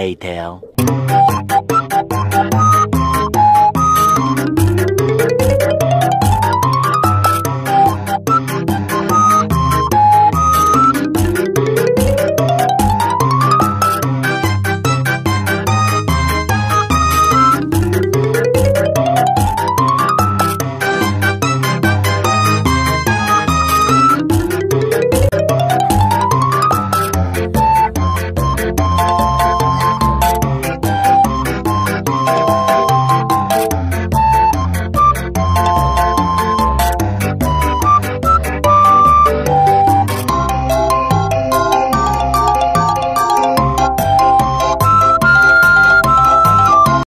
later.